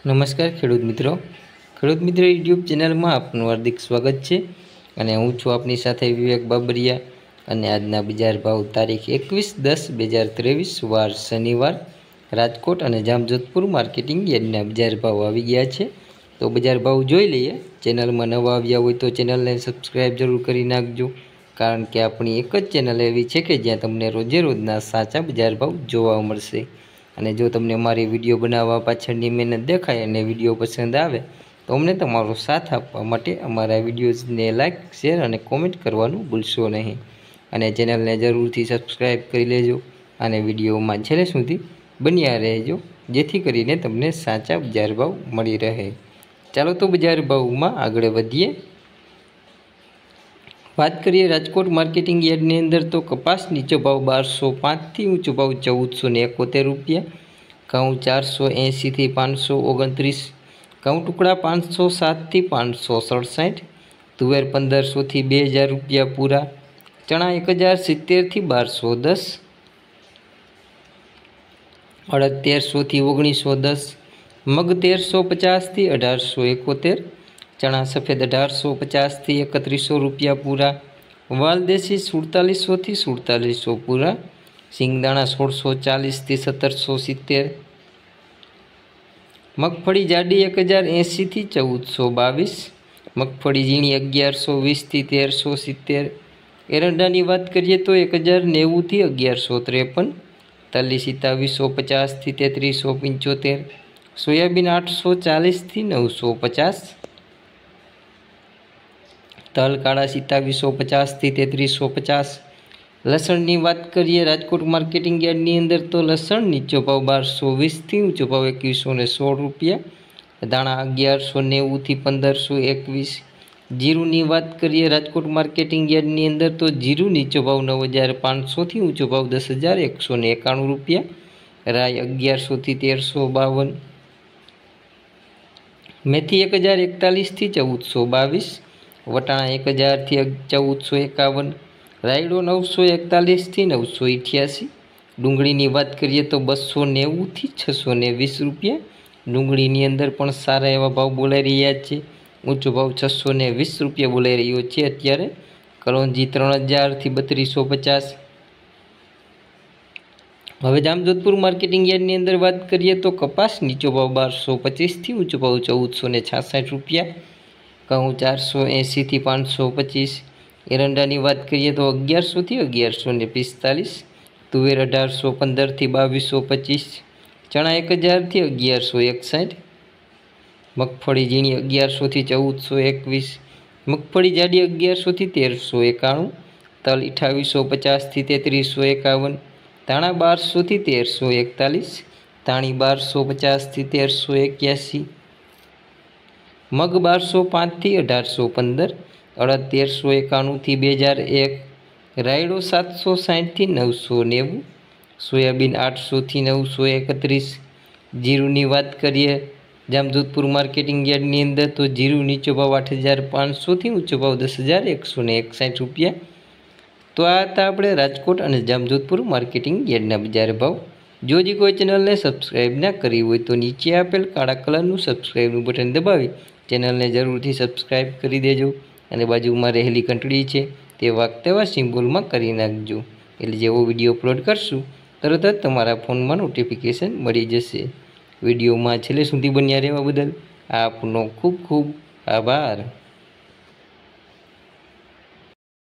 નમસ્કાર ખેડૂત મિત્રો. ખેડૂત મિત્રો, યુટ્યુબ ચેનલમાં આપનું હાર્દિક સ્વાગત છે અને હું છું આપની સાથે વિવેક બાબરિયા અને આજના બજાર ભાવ તારીખ એકવીસ દસ બે હજાર ત્રેવીસ, વાર શનિવાર, રાજકોટ અને જામજોધપુર માર્કેટિંગ યાર્ડના બજાર ભાવ આવી ગયા છે. તો બજાર ભાવ જોઈ લઈએ. ચેનલમાં નવા આવ્યા હોય તો ચેનલને સબસ્ક્રાઈબ જરૂર કરી નાખજો. કારણ કે આપણી એક જ ચેનલ એવી છે કે જ્યાં તમને રોજે રોજના સાચા બજાર ભાવ જોવા મળશે. અને જો તમને મારી વીડિયો બનાવવા પાછળની મહેનત દેખાય અને વીડિયો પસંદ આવે, તો અમને તમારો સાથ આપવા માટે અમારા વિડીયોઝને લાઇક શેર અને કોમેન્ટ કરવાનું ભૂલશો નહીં. અને ચેનલને જરૂરથી સબસ્ક્રાઈબ કરી લેજો અને વિડીયોમાં છેલ્લે સુધી બન્યા રહેજો, જેથી કરીને તમને સાચા બજાર ભાવ મળી રહે. ચાલો તો બજાર ભાવમાં આગળ વધીએ. વાત કરીએ રાજકોટ માર્કેટિંગ યાર્ડની અંદર તો કપાસ નીચો ભાવ બારસો પાંચથી ઊંચો ભાવ ચૌદસો ને એકોતેર રૂપિયા, ઘઉં ચારસો એંશીથી પાંચસો ઓગણત્રીસ, ઘઉં ટુકડા પાંચસો સાતથી પાંચસો સડસઠ, તુવેર પંદરસોથી બે હજાર રૂપિયા પૂરા, ચણા એક હજાર સિત્તેરથી બારસો દસ, અડદ તેરસોથી ઓગણીસો દસ, મગ તેરસો પચાસથી અઢારસો એકોતેર ચણા સફેદ અઢારસો પચાસથી એકત્રીસો રૂપિયા પૂરા. વાલદેશી સુડતાલીસોથી સુડતાલીસો પૂરા. સિંગદાણા સોળસો ચાલીસથી સત્તરસો સિત્તેર. મગફળી જાડી એક હજાર એંશીથી ચૌદસો બાવીસ. મગફળી ઝીણી અગિયારસો વીસથી તેરસો સિત્તેર. એરંડાની વાત કરીએ તો એક હજાર નેવુંથી અગિયારસો ત્રેપન. તલી સિત્તાવીસો પચાસથી તેત્રીસો પંચોતેર. સોયાબીન આઠસો ચાલીસથી નવસો પચાસ. તલ કાળા સિત્તાવીસો પચાસથી તેત્રીસો પચાસ. લસણની વાત કરીએ રાજકોટ માર્કેટિંગ યાર્ડની અંદર તો લસણ નીચો ભાવ બારસો વીસથી ઊંચો ભાવ એકવીસો ને સોળ રૂપિયા. દાણા અગિયારસો નેવુંથી પંદરસો એકવીસ. જીરુની વાત કરીએ રાજકોટ માર્કેટિંગ યાર્ડની અંદર તો જીરું નીચો ભાવ નવ હજાર પાંચસોથી ઊંચો ભાવ દસ હજાર એકસો ને એકાણું રૂપિયા. રાય અગિયારસોથી તેરસો બાવન. મેથી એક હજાર એકતાલીસથી ચૌદસો બાવીસ. વટાણા એક હજારથી ચૌદસો એકાવન, રાયડો નવસો એકતાલીસથી નવસો અઠ્યાસી ડુંગળીની વાત કરીએ તો બસો નેવુંથી છસો ને વીસ રૂપિયા. ડુંગળીની અંદર પણ સારા એવા ભાવ બોલાઈ રહ્યા છે. ઊંચો ભાવ છસો ને વીસ રૂપિયા બોલાઈ રહ્યો છે અત્યારે. કરોંજી ત્રણ હજારથી બત્રીસો પચાસ. હવે જામજોધપુર માર્કેટિંગ યાર્ડની અંદર વાત કરીએ તો કપાસ નીચો ભાવ બારસો પચીસથી ઊંચો ભાવ ચૌદસો ને છાસઠ રૂપિયા. ઘઉં ચારસો એંસીથી પાંચસો પચીસ. એરંડાની વાત કરીએ તો અગિયારસોથી અગિયારસો ને પિસ્તાલીસ. તુવેર અઢારસો પંદરથી બાવીસો પચીસ. ચણા એક હજારથી અગિયારસો એકસઠ. મગફળી ઝીણી અગિયારસોથી ચૌદસો એકવીસ. મગફળી જાડી અગિયારસોથી તેરસો એકાણું. તલ અઠાવીસો પચાસથી તેત્રીસો એકાવન. ધાણા બારસોથી તેરસો એકતાલીસ. ધાણી બારસો પચાસથી તેરસો એક્યાસી. મગ બારસો પાંચથી અઢારસો પંદર અડદ તેરસો એકાણુંથી બે હજાર એક, રાયડો સાતસો સાઠથી નવસો નેવું, સોયાબીન આઠસોથી નવસો એકત્રીસ. જીરુની વાત કરીએ જામજોધપુર માર્કેટિંગ યાર્ડની અંદર તો જીરું નીચો ભાવ આઠ હજાર પાંચસોથી ઊંચો ભાવ દસ હજાર એકસો ને એકસાઠ રૂપિયા. તો આ હતા આપણે રાજકોટ અને જામજોધપુર માર્કેટિંગ યાર્ડના બજાર ભાવ. જો જે કોઈ ચેનલને સબસ્ક્રાઈબ ના કરી હોય તો નીચે આપેલ કાળા કલરનું સબસ્ક્રાઈબનું બટન દબાવી ચેનલને જરૂરથી સબસ્ક્રાઈબ કરી દેજો અને બાજુમાં રહેલી ઘંટડી છે તે વાગતેવા સિમ્બોલમાં કરી નાખજો. એટલે જેવો વીડિયો અપલોડ કરશું, તરત જ તમારા ફોનમાં નોટિફિકેશન મળી જશે. વિડીયોમાં છેલ્લે સુધી બન્યા રહેવા બદલ આપનો ખૂબ ખૂબ આભાર.